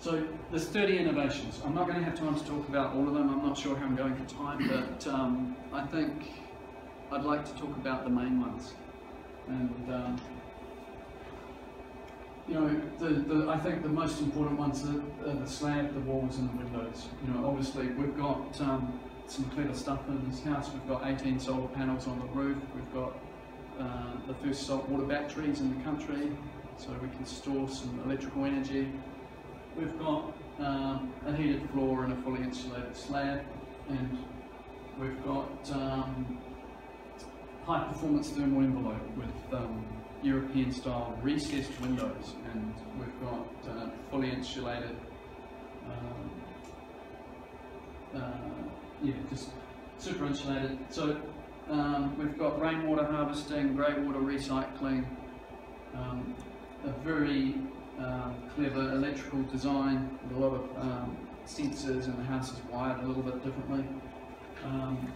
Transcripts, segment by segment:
So there's 30 innovations. I'm not going to have time to talk about all of them. I'm not sure how I'm going for time, but um, I think I'd like to talk about the main ones. And um, you know, the, the, I think the most important ones are, are, the slab, the walls, and the windows. You know, obviously we've got um, some clever stuff in this house. We've got 18 solar panels on the roof. We've got uh, the first salt water batteries in the country, so we can store some electrical energy. We've got um, a heated floor and a fully insulated slab, and we've got um, high performance thermal envelope with um, European style recessed windows and we've got uh, fully insulated um, uh, yeah just super insulated. So um, we've got rainwater harvesting, greywater recycling um, a very uh, clever electrical design with a lot of um, sensors and the house is wired a little bit differently um,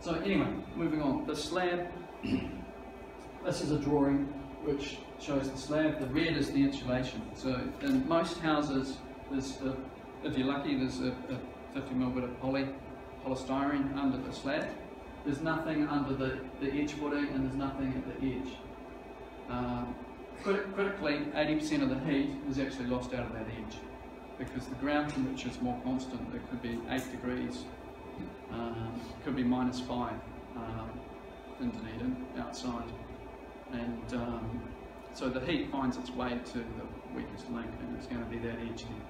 so anyway moving on the slab this is a drawing which shows the slab. The red is the insulation. So in most houses, there's a, if you're lucky, there's a, a 50 mil bit of poly, polystyrene under the slab. There's nothing under the, the edge footing and there's nothing at the edge. Um, crit critically, 80% of the heat is actually lost out of that edge because the ground temperature is more constant. It could be 8 degrees, um, could be minus 5 um, in Dunedin outside and um, so the heat finds its way to the weakest link and it's going to be that edge there.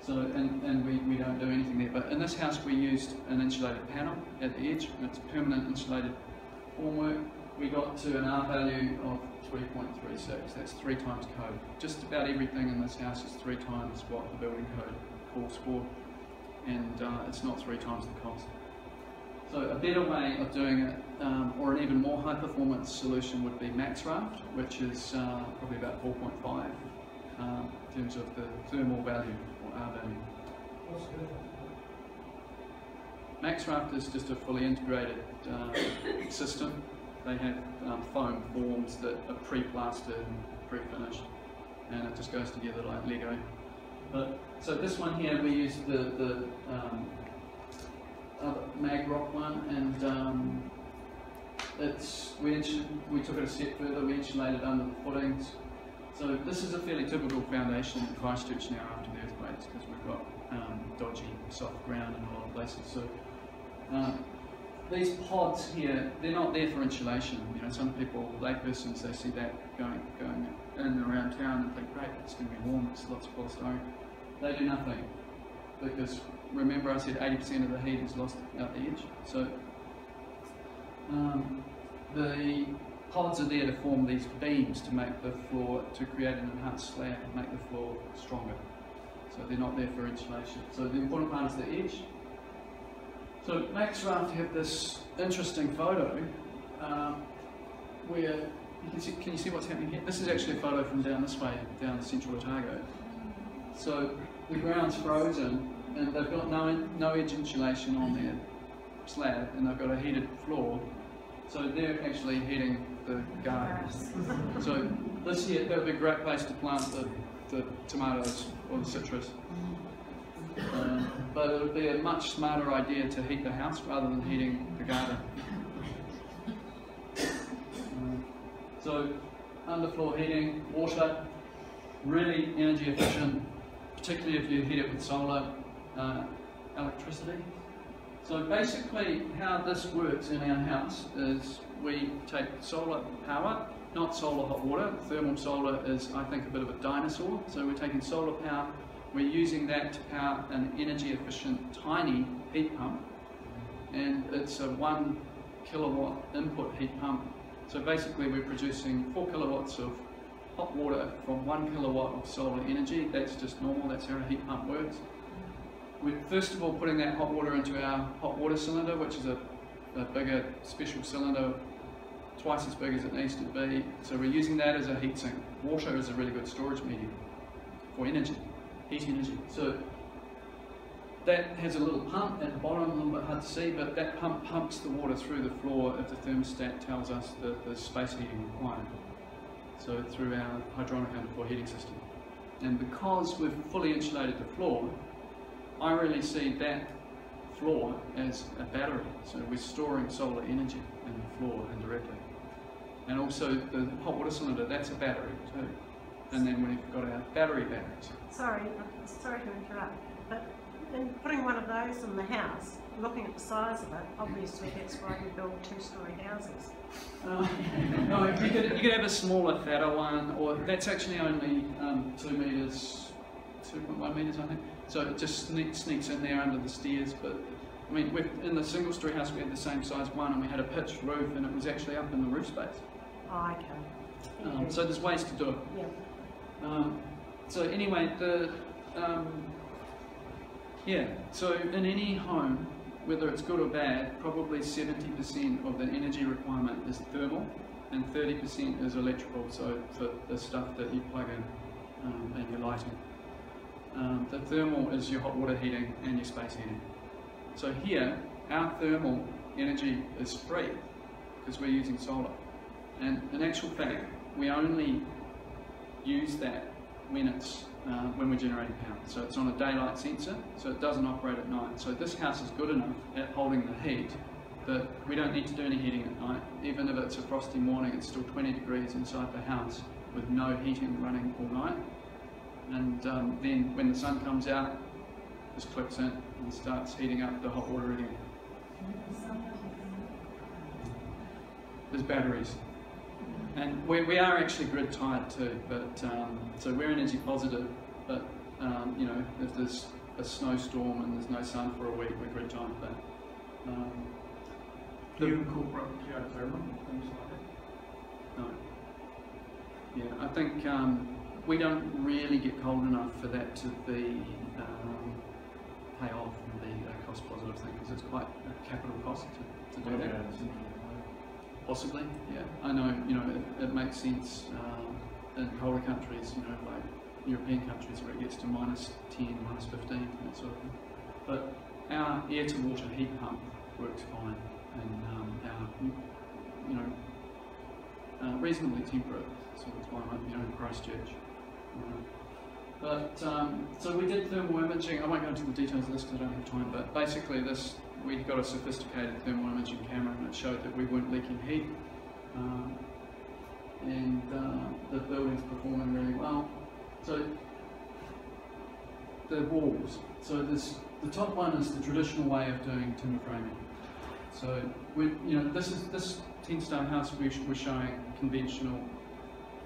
So, and, and we, we don't do anything there, but in this house we used an insulated panel at the edge, it's permanent insulated formwork. We got to an R value of 3.36, that's three times code. Just about everything in this house is three times what the building code calls for, and uh, it's not three times the cost. So a better way of doing it, um, or an even more high performance solution would be MaxRaft, which is uh, probably about 4.5 um, in terms of the thermal value or R value. MaxRaft is just a fully integrated uh, system. They have um, foam forms that are pre-plastered and pre-finished and it just goes together like Lego. But, so this one here we use the, the um, mag rock one, and um, it's we we took it a step further. We insulated under the footings. So this is a fairly typical foundation in Christchurch now after the earthquakes because we've got um, dodgy soft ground in a lot of places. So uh, these pods here, they're not there for insulation. You know, some people, laypersons, they see that going going in and around town and think, great, it's going to be warm. It's lots of polystyrene. They do nothing because remember I said 80% of the heat is lost out the edge. So um, the pods are there to form these beams to make the floor, to create an enhanced slab, make the floor stronger. So they're not there for insulation. So the important part is the edge. So MaxRaft have this interesting photo um, where you can see, can you see what's happening here? This is actually a photo from down this way, down the central Otago. So the ground's frozen and they've got no, no edge insulation on their slab and they've got a heated floor so they're actually heating the garden. so this year that would be a great place to plant the, the tomatoes or the citrus. Uh, but it would be a much smarter idea to heat the house rather than heating the garden. Uh, so underfloor heating, water, really energy efficient, particularly if you heat it with solar uh, electricity. So basically how this works in our house is we take solar power, not solar hot water. Thermal solar is, I think, a bit of a dinosaur. So we're taking solar power, we're using that to power an energy efficient tiny heat pump. And it's a one kilowatt input heat pump. So basically we're producing four kilowatts of hot water from one kilowatt of solar energy. That's just normal, that's how a heat pump works. We're first of all putting that hot water into our hot water cylinder, which is a, a bigger special cylinder, twice as big as it needs to be. So we're using that as a heat sink. Water is a really good storage medium for energy, So that has a little pump at the bottom, a little bit hard to see, but that pump pumps the water through the floor if the thermostat tells us the, the space heating required so through our hydronic underfloor heating system. And because we've fully insulated the floor, I really see that floor as a battery. So we're storing solar energy in the floor indirectly. And also the hot water cylinder, that's a battery too. And then we've got our battery batteries. Sorry, sorry to interrupt, but in putting one of those in the house, looking at the size of it, obviously that's why we build two-storey houses. Uh, no, you could, you could have a smaller, fatter one, or that's actually only um, two metres, 2.1 metres, I think. So it just sneaks, sneaks in there under the stairs. But I mean, in the single story house, we had the same size one, and we had a pitched roof, and it was actually up in the roof space. Oh, okay. Um, so there's ways to do it. Yeah. Um, so anyway, the um, yeah. So in any home, whether it's good or bad, probably 70% of the energy requirement is thermal and 30% is electrical, so for the stuff that you plug in um, and your lighting. Um, the thermal is your hot water heating and your space heating. So here, our thermal energy is free because we're using solar. And in actual fact, we only use that when it's uh, when we're generating power. So it's on a daylight sensor, so it doesn't operate at night. So this house is good enough at holding the heat that we don't need to do any heating at night. Even if it's a frosty morning, it's still 20 degrees inside the house with no heating running all night. And um, then when the sun comes out, just clicks in and starts heating up the hot water again. There's batteries. And we, we are actually grid tied too, but um, so we're energy positive, but um, you know, if there's a snowstorm and there's no sun for a week, we're grid tied for that. Um, Do you incorporate geothermal things like that? No. Yeah, I think um, we don't really get cold enough for that to be um, pay off and be a cost positive thing because it's quite a capital cost to, to do that. Possibly, yeah. I know, you know, it, it makes sense um, in colder countries, you know, like European countries where it gets to minus 10, minus 15, that sort of thing. But our air to water heat pump works fine and um, our, you know, uh, reasonably temperate sort of climate, you know, in Christchurch. But, um, so we did thermal imaging, I won't go into the details of this because I don't have time, but basically this, we got a sophisticated thermal imaging camera and it showed that we weren't leaking heat. Um, and uh, the building's performing really well. So the walls. So this, the top one is the traditional way of doing timber framing. So you know, this is this 10 star house we, we're showing conventional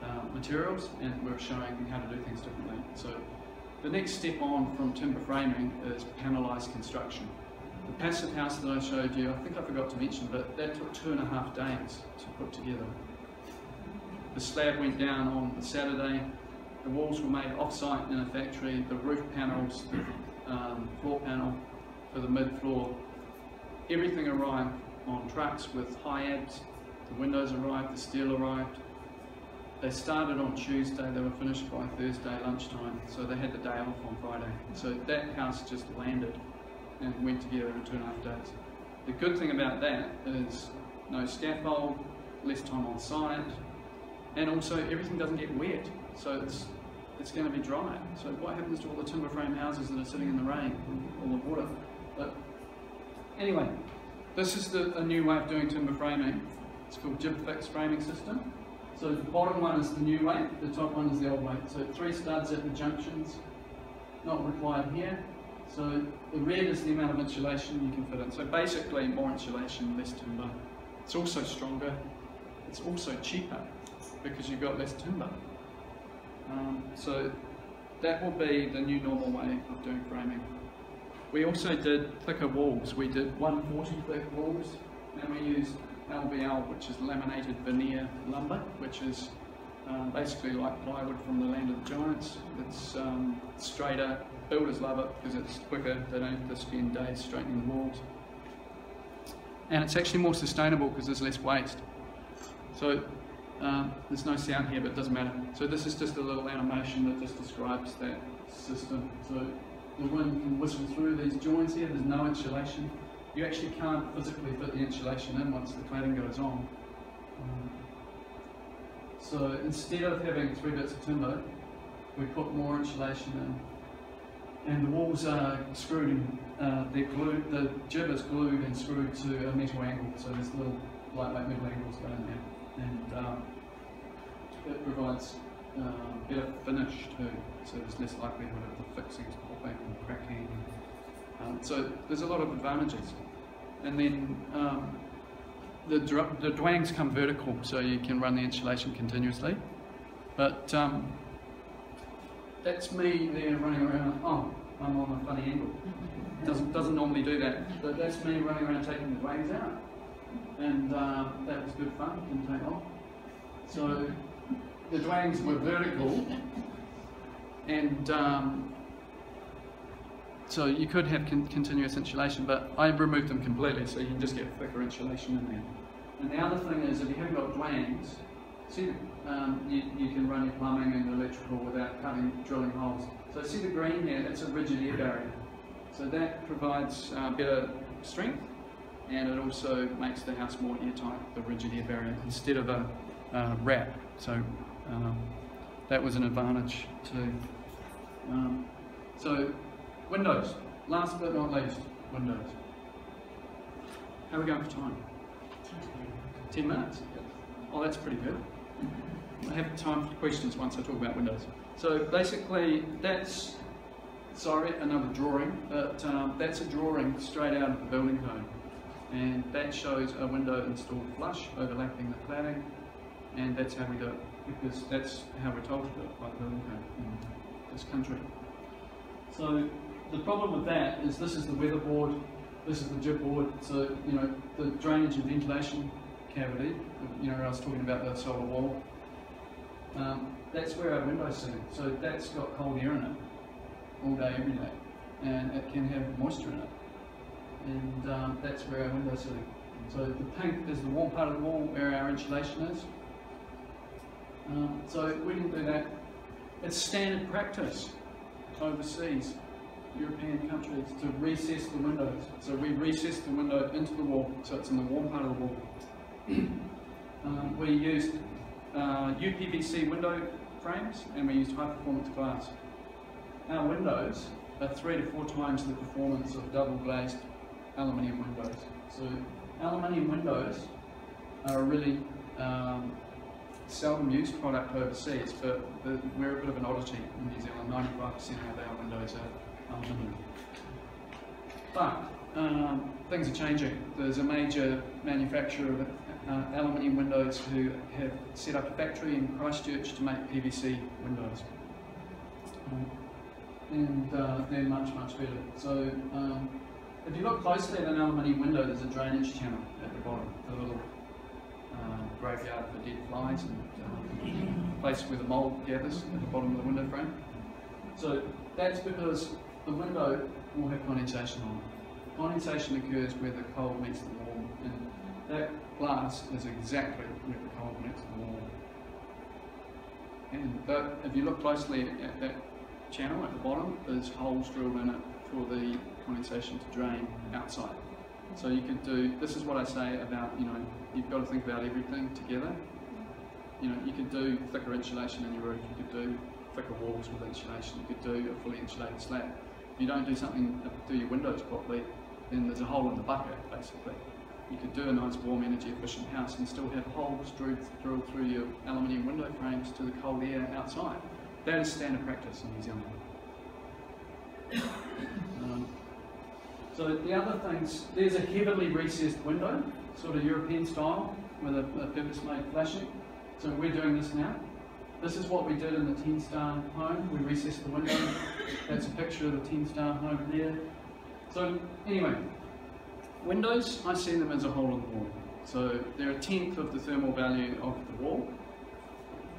uh, materials and we're showing how to do things differently. So the next step on from timber framing is panelised construction. The passive house that I showed you, I think I forgot to mention, but that took two and a half days to put together. The slab went down on the Saturday, the walls were made off-site in a factory, the roof panels, the um, floor panel for the mid-floor, everything arrived on trucks with HIABs, the windows arrived, the steel arrived, they started on Tuesday, they were finished by Thursday lunchtime, so they had the day off on Friday. So that house just landed and went together in two and a half days. The good thing about that is no scaffold, less time on site, and also everything doesn't get wet, so it's it's going to be dry. So what happens to all the timber frame houses that are sitting in the rain, all the water? But anyway, this is the, a new way of doing timber framing. It's called GIB-Fix framing system. So the bottom one is the new weight, the top one is the old weight. So three studs at the junctions, not required here. So the red is the amount of insulation you can fit in. So basically more insulation, less timber. It's also stronger. It's also cheaper because you've got less timber. Um, so that will be the new normal way of doing framing. We also did thicker walls. We did 140 thick walls and we used LVL, which is laminated veneer lumber, which is um, basically like plywood from the land of the giants. It's um, straighter, builders love it because it's quicker, they don't have to spend days straightening the walls. And it's actually more sustainable because there's less waste. So um, there's no sound here, but it doesn't matter. So this is just a little animation that just describes that system. So the wind can whistle through these joints here, there's no insulation you actually can't physically fit the insulation in once the cladding goes on. So instead of having three bits of timber, we put more insulation in, and the walls are screwed in, uh, they're glued, the GIB is glued and screwed to a metal angle, so there's little lightweight metal angles going there, and um, it provides um, better finish too, so there's less likelihood of the fixings popping and cracking. Um, so there's a lot of advantages. And then um, the, the dwangs come vertical, so you can run the insulation continuously. But um, that's me there running around. Oh, I'm on a funny angle. Doesn't doesn't normally do that. But that's me running around taking the dwangs out, and um, that was good fun. Didn't take long. So the dwangs were vertical, and um, so you could have con- continuous insulation, but I removed them completely, so you can just get thicker insulation in there. And the other thing is, if you haven't got dwangs, see, um, you, you can run your plumbing and electrical without cutting, drilling holes. So see the green there, that's a rigid air barrier. So that provides uh, better strength, and it also makes the house more airtight, the rigid air barrier, instead of a uh, wrap. So um, that was an advantage too. Um, so windows, last but not least, windows. How are we going for time? 10 minutes? Oh, that's pretty good. I have time for questions once I talk about windows. So basically, that's, sorry, another drawing, but um, that's a drawing straight out of the building code. And that shows a window installed flush, overlapping the cladding, and that's how we do it, because that's how we're told to do it by the building code in this country. So the problem with that is this is the weatherboard, this is the GIB board, so you know the drainage and ventilation cavity, you know I was talking about the solar wall, um, that's where our window's sitting. So that's got cold air in it all day, every day, and it can have moisture in it, and um, that's where our window's sitting. So the pink is the warm part of the wall where our insulation is. Um, so we can do that. It's standard practice overseas, European countries, to recess the windows. So we recess the window into the wall, so it's in the warm part of the wall. Um, we used uh, UPVC window frames and we used high performance glass. Our windows are three to four times the performance of double glazed aluminium windows. So aluminium windows are a really um, seldom used product overseas, but the, we're a bit of an oddity in New Zealand. 95% of our windows are aluminium. But um, things are changing. There's a major manufacturer of uh, aluminium windows who have set up a factory in Christchurch to make PVC windows. Um, and uh, they're much, much better. So um, if you look closely at an aluminium window, there's a drainage channel at the bottom, the little um, graveyard for dead flies and um, place where the mould gathers at the bottom of the window frame. So that's because the window will have condensation on it. Condensation occurs where the cold meets the warm, and that glass is exactly where the cold meets the warm. And but if you look closely at that channel at the bottom, there's holes drilled in it for the condensation to drain outside. So you could do, this is what I say about, you know, you've got to think about everything together. You know, you could do thicker insulation in your roof, you could do thicker walls with insulation, you could do a fully insulated slab. If you don't do something, uh, do your windows properly, then there's a hole in the bucket, basically. You could do a nice warm energy efficient house and still have holes drilled, drilled through your aluminium window frames to the cold air outside. That is standard practice in New Zealand. Um, so the other things, there's a heavily recessed window, sort of European style, with a, a purpose-made flashing. So we're doing this now. This is what we did in the 10-star home. We recessed the window. That's a picture of the 10-star home there. So anyway, windows, I see them as a hole in the wall. So they're a tenth of the thermal value of the wall.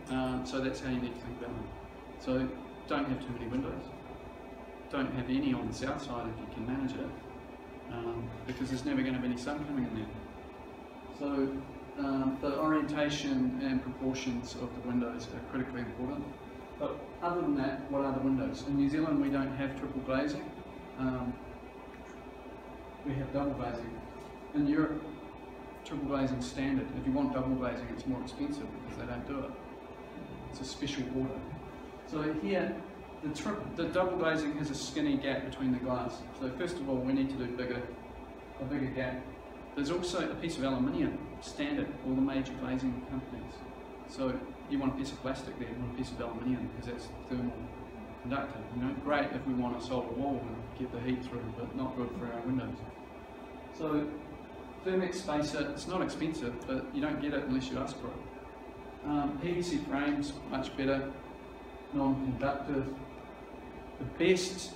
Uh, so that's how you need to think about them. So don't have too many windows. Don't have any on the south side if you can manage it, um, because there's never going to be any sun coming in there. So um, the orientation and proportions of the windows are critically important. But other than that, what are the windows? In New Zealand, we don't have triple glazing. Um, we have double glazing. In Europe, triple glazing standard. If you want double glazing, it's more expensive because they don't do it. It's a special order. So here, the, the double glazing has a skinny gap between the glass. So first of all, we need to do bigger, a bigger gap. There's also a piece of aluminium, standard, all the major glazing companies. So you want a piece of plastic there, you want a piece of aluminium, because that's thermal You know, great if we want a solid wall and get the heat through, but not good for our windows. So Thermix spacer, it's not expensive, but you don't get it unless you ask for it. Um, PVC frames, much better, non-conductive. The best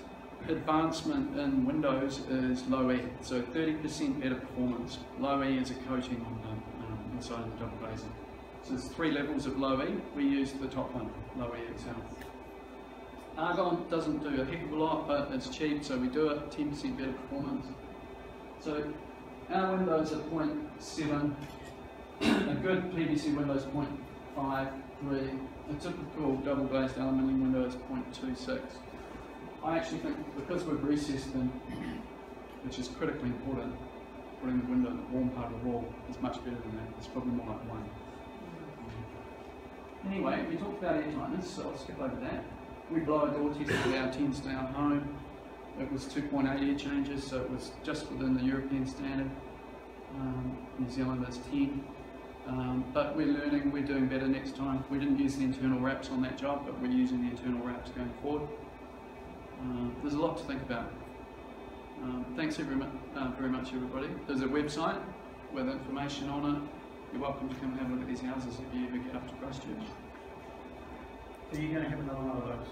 advancement in Windows is low E, so 30% better performance. Low E is a coating on the um, inside of the double glazing. So there's three levels of low E. We use the top one, low E XL. Argon doesn't do a heck of a lot, but it's cheap, so we do it. 10% better performance. So our windows are 0.7, a good PVC window is 0.53, a typical double glazed aluminium window is 0.26. I actually think because we've recessed them, which is critically important, putting the window in the warm part of the wall is much better than that. It's probably more like one. Mm. Anyway, we talked about air tightness, so I'll skip over that. We blower door test with our 10 down home. It was 2.8 air changes, so it was just within the European standard. Um, New Zealand is 10. Um, but we're learning, we're doing better next time. We didn't use the internal wraps on that job, but we're using the internal wraps going forward. Uh, there's a lot to think about. Um, thanks very, mu- uh, very much, everybody. There's a website with information on it. You're welcome to come and have a look at these houses if you ever get up to Christchurch. So you're gonna have another one of those?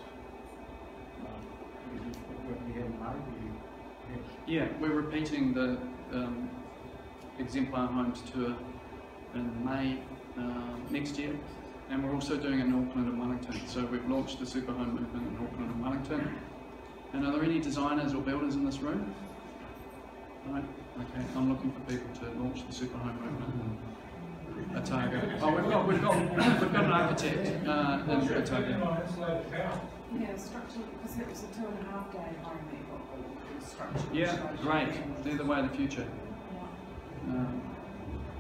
You, Yeah, we're repeating the um, Exemplar Homes tour in May um, next year, and we're also doing it in Auckland and Wellington. So we've launched the Super Home movement in Auckland and Wellington. And are there any designers or builders in this room? Right. Okay. I'm looking for people to launch the Super Home movement. Otago. Oh, we've got we've got we've got an architect uh, a tiger Yeah, structure, because it was a two and a half day home that got all the structure. Yeah, great. They're the way of the future. Yeah. Um,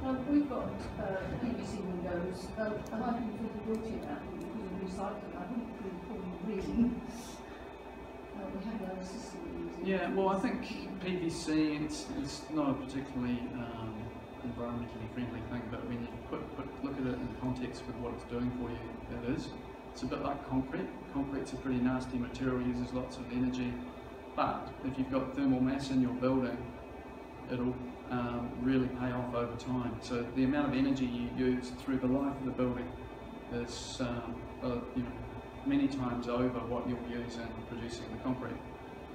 Um, we've got uh, PVC windows, uh, and I think we brought it out because of recycling. I think we probably really, uh, we have no system using. Yeah, well, I think PVC it's, it's not a particularly um, environmentally friendly thing, but when you put, put look at it in context with what it's doing for you, it is. It's a bit like concrete. Concrete's a pretty nasty material, uses lots of energy, but if you've got thermal mass in your building, it'll um, really pay off over time. So the amount of energy you use through the life of the building is, um, uh, you know, many times over what you'll use in producing the concrete.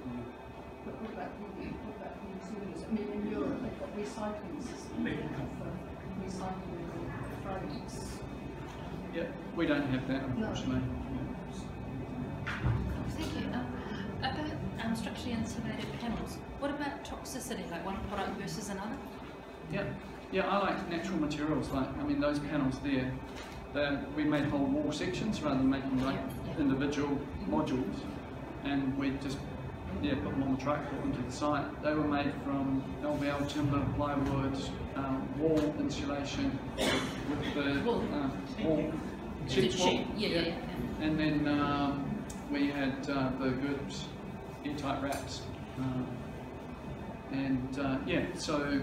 Mm. But what about PVC, what about PVC windows? I mean, in Europe, they've got recycling systems for recycling frames. Yeah, we don't have that unfortunately. Thank you. Um, about um, structurally insulated panels, what about toxicity, like one product versus another? Yeah, yeah, I like natural materials. Like, I mean, those panels there, we made whole wall sections rather than making like Yeah, yeah. individual modules, and we just yeah put them on the truck, put them to the site. They were made from LVL timber, plywood, um, wall insulation with the um, wall, Is sheet it Yeah, yeah, yeah. And then um, we had uh, the good airtight wraps. Um, and uh, yeah, so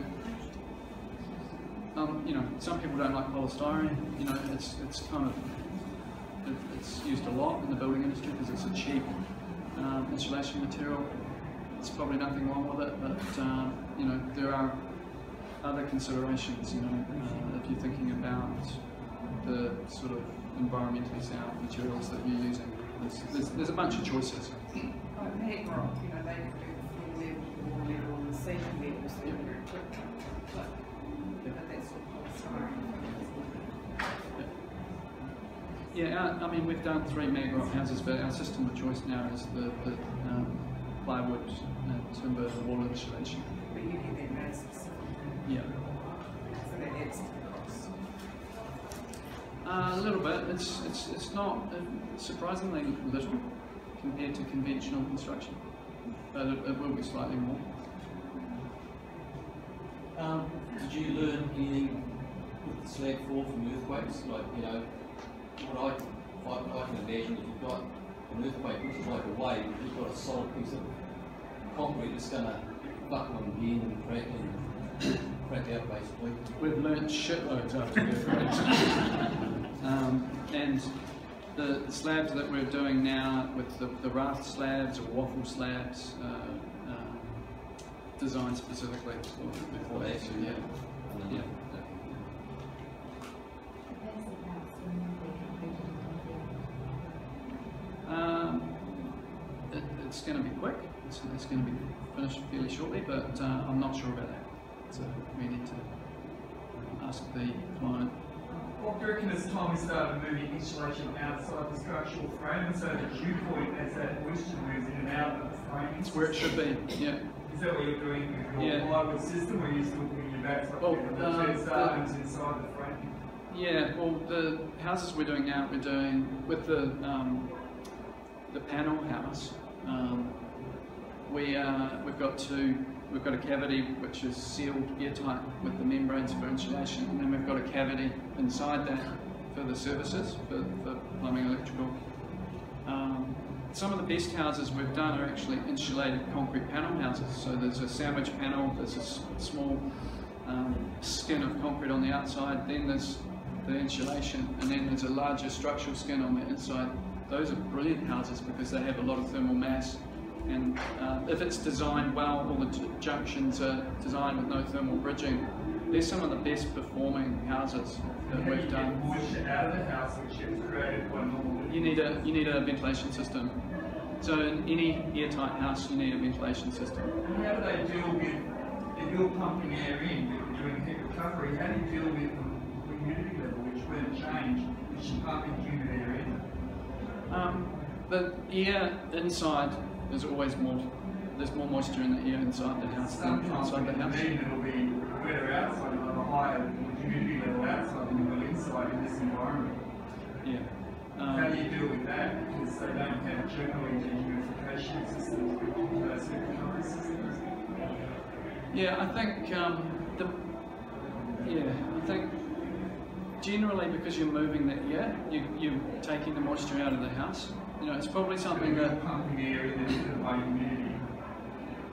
um, you know, some people don't like polystyrene. You know, it's it's kind of it, it's used a lot in the building industry because it's a cheap um, insulation material. There's probably nothing wrong with it, but um, you know, there are other considerations. You know, uh, if you're thinking about the sort of environmentally sound materials that you're using, there's, there's, there's a bunch of choices. You know, they do the level, level, and the level, so Yep. quick, but, that's all. Yeah, I mean, we've done three mega rock houses, but our system of choice now is the, the um, plywood and timber wall insulation. But you get that very specific, Yeah. so that adds to the cost. Uh, a little bit. It's it's it's not uh, surprisingly little compared to conventional construction, but it, it will be slightly more. Um, did you learn anything with the slag fall from earthquakes? Like, you know, what I, I, I can imagine if you've got an earthquake, which is like a wave, you've got a solid piece of concrete that's gonna buckle and bend and crack and crack out basically. We've learnt shitloads after the earthquakes. um, and the, the slabs that we're doing now with the, the raft slabs or waffle slabs, uh, um, designed specifically for, for that. Yeah, yeah. It's, going to be finished fairly shortly, but uh, I'm not sure about that. So we need to ask the client. What do you reckon it's time we started moving insulation outside the structural frame and so the dew point as that moisture moves in and out of the frame? It's where it should be. Yeah. Is that what you're doing with your Yeah. plywood system or are you still putting your back like Well, the uh, the- inside the frame? Yeah, well, the houses we're doing now, we're doing with the um, the panel house. Um, we uh, we've got two. We've got a cavity which is sealed airtight with the membranes for insulation, and then we've got a cavity inside that for the services for, for plumbing, electrical. Um, some of the best houses we've done are actually insulated concrete panel houses. So there's a sandwich panel, there's a small um, skin of concrete on the outside, then there's the insulation, and then there's a larger structural skin on the inside. Those are brilliant houses because they have a lot of thermal mass, and uh, if it's designed well, all the junctions are designed with no thermal bridging. They're some of the best performing houses that you we've done. moisture out of the house which gets created by normal? You need a you need a ventilation system. So in any airtight house, you need a ventilation system. And how do they deal with, if you're pumping air in, if you're doing heat recovery, how do you deal with the humidity level which when it change, which you're pumping humid air in? Um, the air inside is always more. There's more moisture in the air inside the house than outside the house. it'll be wetter outside, you'll have a higher humidity level outside than you will inside in this environment. Yeah. How do Um, you deal with that? Because they don't have generally dehumidification systems, with those systems. yeah, I think um, the yeah, I think generally because you're moving the air, you you're taking the moisture out of the house. You know, it's probably something that pumping air into high humidity,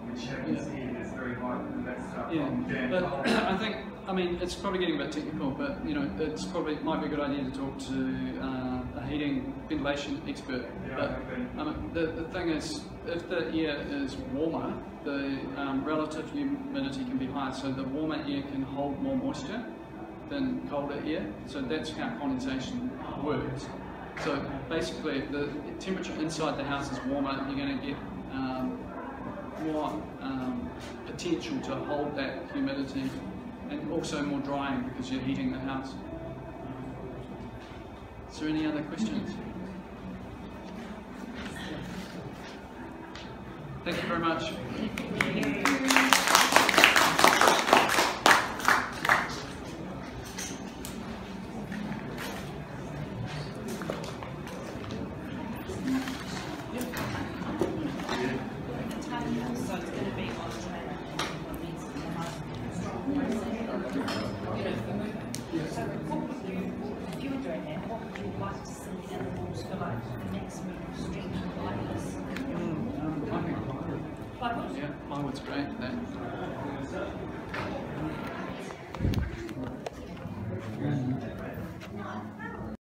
which happens Yeah. it's very high, and that's Yeah, but. I think, I mean, it's probably getting a bit technical, but you know, it's probably might be a good idea to talk to uh, a heating ventilation expert. Yeah, but okay. um, the the thing is, if the air is warmer, the um, relative humidity can be higher, so the warmer air can hold more moisture than colder air. So that's how condensation works. So basically, the temperature inside the house is warmer, you're going to get um, more um, potential to hold that humidity and also more drying because you're heating the house. Is there any other questions? Thank you very much.